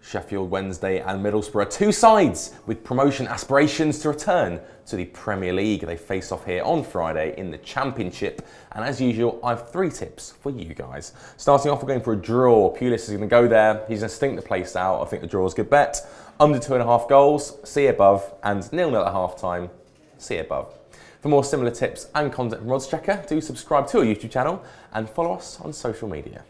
Sheffield Wednesday and Middlesbrough, two sides with promotion aspirations to return to the Premier League. They face off here on Friday in the Championship. And as usual, I have three tips for you guys. Starting off, we're going for a draw. Pulis is going to go there. He's going to stink the place out. I think the draw is a good bet. Under two and a half goals, see above, and nil nil at half time, see above. For more similar tips and content from Oddschecker, do subscribe to our YouTube channel and follow us on social media.